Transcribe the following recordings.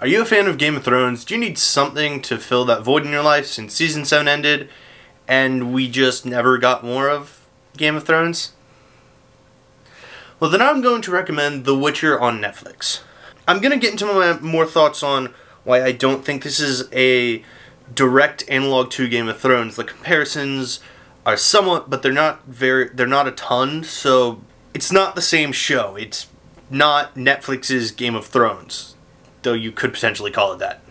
Are you a fan of Game of Thrones? Do you need something to fill that void in your life since season 7 ended and we just never got more of Game of Thrones? Well, then I'm going to recommend The Witcher on Netflix. I'm going to get into my more thoughts on why I don't think this is a direct analog to Game of Thrones. The comparisons are somewhat, but they're not very they're not a ton, so it's not the same show. It's not Netflix's Game of Thrones, though you could potentially call it that.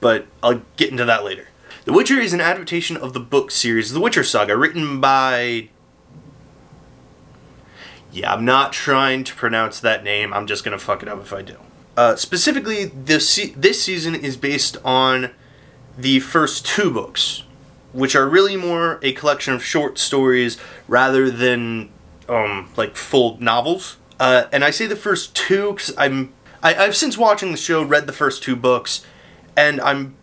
But I'll get into that later. The Witcher is an adaptation of the book series The Witcher Saga, written by. Yeah, I'm not trying to pronounce that name. I'm just gonna fuck it up if I do. Uh, specifically, this se- this season is based on the first two books, which are really more a collection of short stories rather than um, like full novels. Uh, and I say the first two because I'm I, I've since watching the show read the first two books, and I'm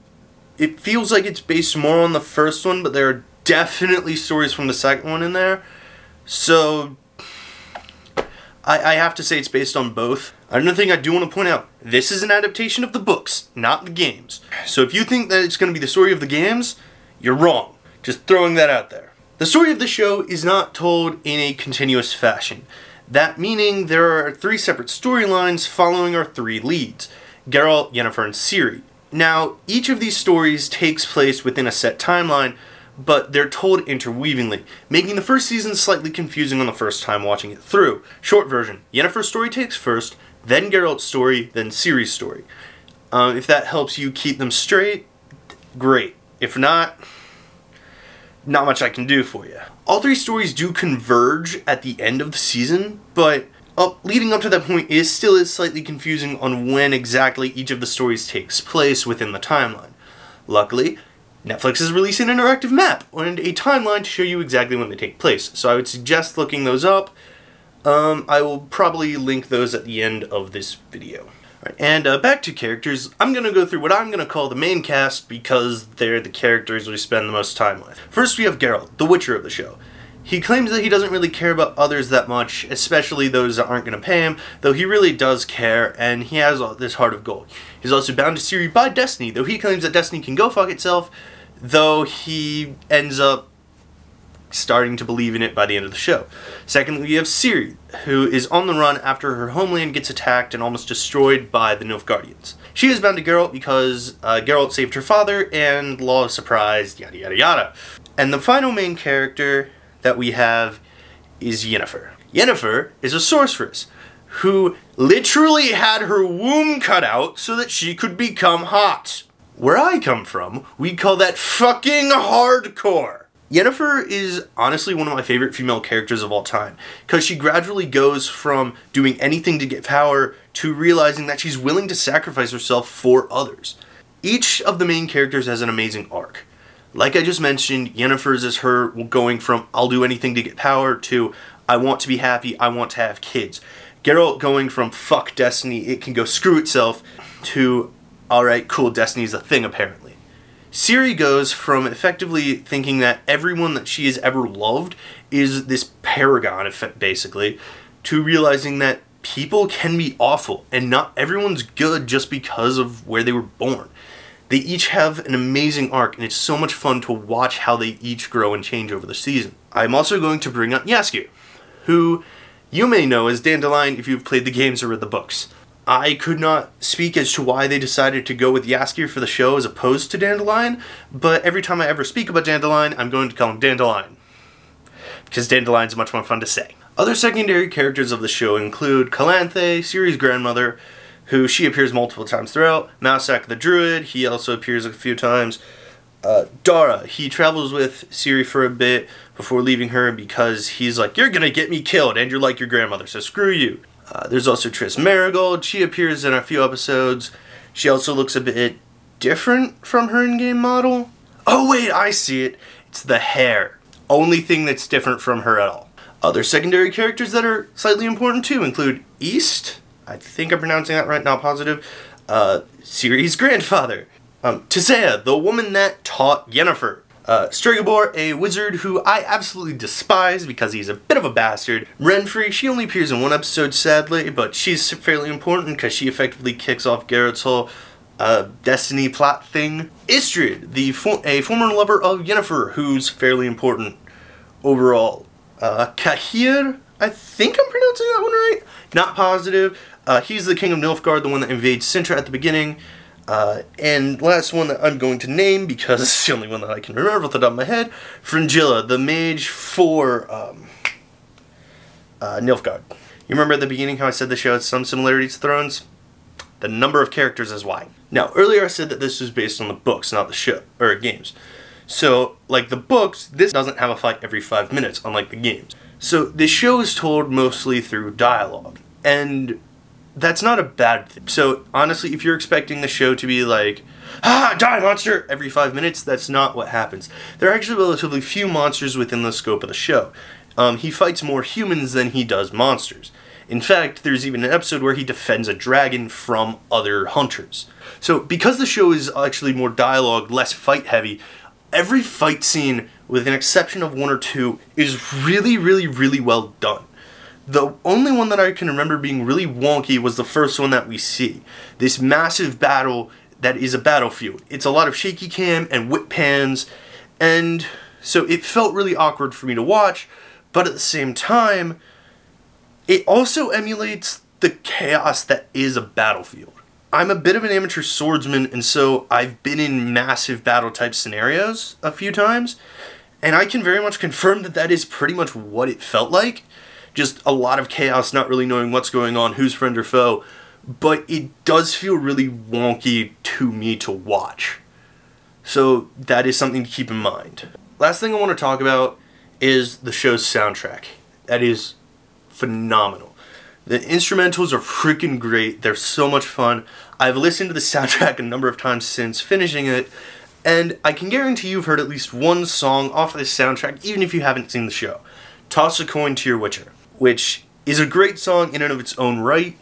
it feels like it's based more on the first one, but there are definitely stories from the second one in there. So I, I have to say it's based on both. Another thing I do want to point out this is an adaptation of the books, not the games. So if you think that it's going to be the story of the games, you're wrong. Just throwing that out there. The story of the show is not told in a continuous fashion. That meaning there are three separate storylines following our three leads Geralt, Yennefer, and Ciri. Now, each of these stories takes place within a set timeline, but they're told interweavingly, making the first season slightly confusing on the first time watching it through. Short version Yennefer's story takes first, then Geralt's story, then Ciri's story. Uh, if that helps you keep them straight, great. If not, not much I can do for you. All three stories do converge at the end of the season, but up, leading up to that point is still is slightly confusing on when exactly each of the stories takes place within the timeline. Luckily, Netflix is releasing an interactive map and a timeline to show you exactly when they take place, so I would suggest looking those up. Um, I will probably link those at the end of this video. Right, and uh, back to characters, I'm going to go through what I'm going to call the main cast because they're the characters we spend the most time with. First, we have Geralt, the Witcher of the show. He claims that he doesn't really care about others that much, especially those that aren't going to pay him, though he really does care, and he has this heart of gold. He's also bound to Ciri by Destiny, though he claims that Destiny can go fuck itself, though he ends up starting to believe in it by the end of the show. Secondly, we have Ciri, who is on the run after her homeland gets attacked and almost destroyed by the Nilfgaardians. She is bound to Geralt because uh, Geralt saved her father and law of surprise, yada yada yada. And the final main character that we have is Yennefer. Yennefer is a sorceress who literally had her womb cut out so that she could become hot. Where I come from, we call that fucking hardcore. Yennefer is honestly one of my favorite female characters of all time because she gradually goes from doing anything to get power to realizing that she's willing to sacrifice herself for others. Each of the main characters has an amazing arc. Like I just mentioned, Yennefer's is her going from I'll do anything to get power to I want to be happy, I want to have kids. Geralt going from fuck Destiny, it can go screw itself to alright, cool, Destiny's a thing apparently. Ciri goes from effectively thinking that everyone that she has ever loved is this paragon, basically, to realizing that people can be awful and not everyone's good just because of where they were born. They each have an amazing arc, and it's so much fun to watch how they each grow and change over the season. I'm also going to bring up Jaskier, who you may know as Dandelion if you've played the games or read the books. I could not speak as to why they decided to go with Jaskier for the show as opposed to Dandelion, but every time I ever speak about Dandelion, I'm going to call him Dandelion. Because Dandelion's much more fun to say. Other secondary characters of the show include Calanthe, Ciri's grandmother, who she appears multiple times throughout. Mousesack the Druid, he also appears a few times. Uh, Dara, he travels with Ciri for a bit before leaving her because he's like, You're gonna get me killed, and you're like your grandmother, so screw you. Uh, there's also Triss Merigold, she appears in a few episodes. She also looks a bit different from her in game model. Oh, wait, I see it. It's the hair. Only thing that's different from her at all. Other secondary characters that are slightly important too include Eist, I think I'm pronouncing that right, not positive. Uh, Ciri's grandfather. Um, Tissaia, the woman that taught Yennefer. Uh, Stregobor, a wizard who I absolutely despise because he's a bit of a bastard. Renfri, she only appears in one episode, sadly, but she's fairly important because she effectively kicks off Geralt's whole uh, destiny plot thing. Istredd, the fo a former lover of Yennefer, who's fairly important overall. Uh, Cahir, I think I'm pronouncing that one right. Not positive. Uh, he's the king of Nilfgaard, the one that invades Cintra at the beginning. Uh, and last one that I'm going to name because it's the only one that I can remember off the top of my head, Fringilla, the mage for um, uh, Nilfgaard. You remember at the beginning how I said the show had some similarities to Thrones? The number of characters is why. Now, earlier I said that this was based on the books, not the show, or games. So, like the books, this doesn't have a fight every five minutes, unlike the games. So, the show is told mostly through dialogue. And that's not a bad thing. So honestly, if you're expecting the show to be like, ah, die monster every five minutes, that's not what happens. There are actually relatively few monsters within the scope of the show. Um, he fights more humans than he does monsters. In fact, there's even an episode where he defends a dragon from other hunters. So because the show is actually more dialogue, less fight heavy, every fight scene, with an exception of one or two, is really, really, really well done. The only one that I can remember being really wonky was the first one that we see. This massive battle that is a battlefield. It's a lot of shaky cam and whip pans, and so it felt really awkward for me to watch, but at the same time, it also emulates the chaos that is a battlefield. I'm a bit of an amateur swordsman, and so I've been in massive battle type scenarios a few times, and I can very much confirm that that is pretty much what it felt like just a lot of chaos, not really knowing what's going on, who's friend or foe. But it does feel really wonky to me to watch. So that is something to keep in mind. Last thing I want to talk about is the show's soundtrack. That is phenomenal. The instrumentals are freaking great. They're so much fun. I've listened to the soundtrack a number of times since finishing it, and I can guarantee you've heard at least one song off of this soundtrack, even if you haven't seen the show. Toss a coin to your Witcher which is a great song in and of its own right.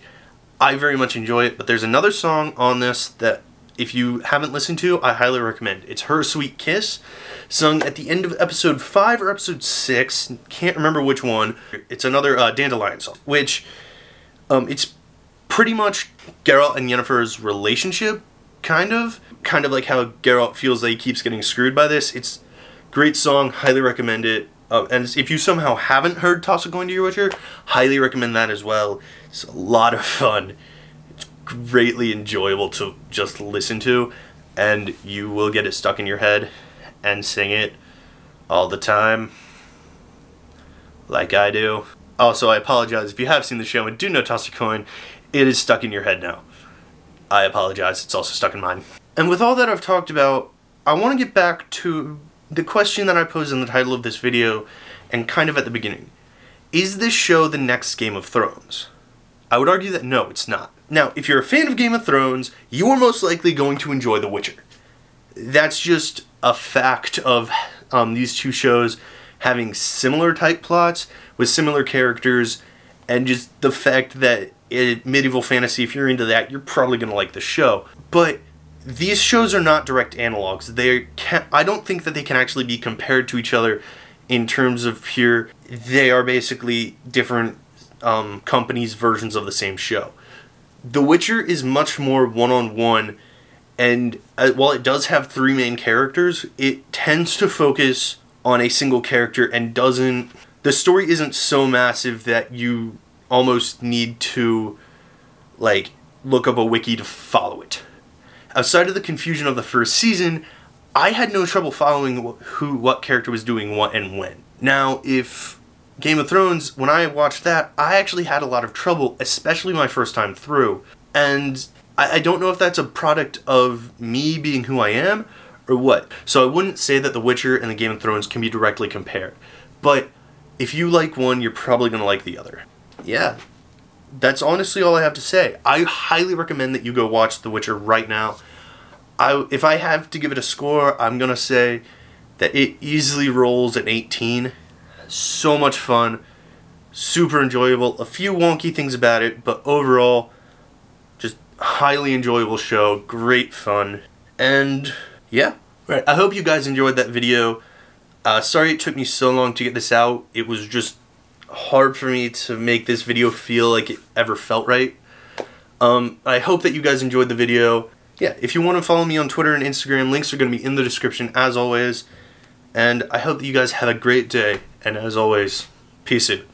I very much enjoy it, but there's another song on this that if you haven't listened to, I highly recommend. It's Her Sweet Kiss, sung at the end of episode 5 or episode 6, can't remember which one. It's another uh, Dandelion song, which um, it's pretty much Geralt and Yennefer's relationship, kind of. Kind of like how Geralt feels that he keeps getting screwed by this. It's great song, highly recommend it. Uh, and if you somehow haven't heard Toss a Coin to Your Witcher, highly recommend that as well. It's a lot of fun. It's greatly enjoyable to just listen to, and you will get it stuck in your head and sing it all the time, like I do. Also, I apologize if you have seen the show and do know Toss a Coin, it is stuck in your head now. I apologize, it's also stuck in mine. And with all that I've talked about, I want to get back to the question that I posed in the title of this video, and kind of at the beginning, is this show the next Game of Thrones? I would argue that no, it's not. Now, if you're a fan of Game of Thrones, you are most likely going to enjoy The Witcher. That's just a fact of um, these two shows having similar type plots with similar characters, and just the fact that in medieval fantasy, if you're into that, you're probably going to like the show. But these shows are not direct analogs. They can I don't think that they can actually be compared to each other in terms of pure. They are basically different um, companies' versions of the same show. The Witcher is much more one-on-one, and uh, while it does have three main characters, it tends to focus on a single character and doesn't. The story isn't so massive that you almost need to like look up a wiki to follow it outside of the confusion of the first season, I had no trouble following who, what character was doing what and when. Now, if Game of Thrones, when I watched that, I actually had a lot of trouble, especially my first time through. And I, I don't know if that's a product of me being who I am or what. So I wouldn't say that The Witcher and the Game of Thrones can be directly compared. But if you like one, you're probably going to like the other. Yeah, that's honestly all I have to say. I highly recommend that you go watch The Witcher right now. I if I have to give it a score, I'm gonna say that it easily rolls an 18. So much fun, super enjoyable. A few wonky things about it, but overall, just highly enjoyable show. Great fun, and yeah, Right, I hope you guys enjoyed that video. Uh, sorry it took me so long to get this out. It was just hard for me to make this video feel like it ever felt right. Um, I hope that you guys enjoyed the video. Yeah, if you want to follow me on Twitter and Instagram, links are going to be in the description as always. And I hope that you guys have a great day. And as always, peace out.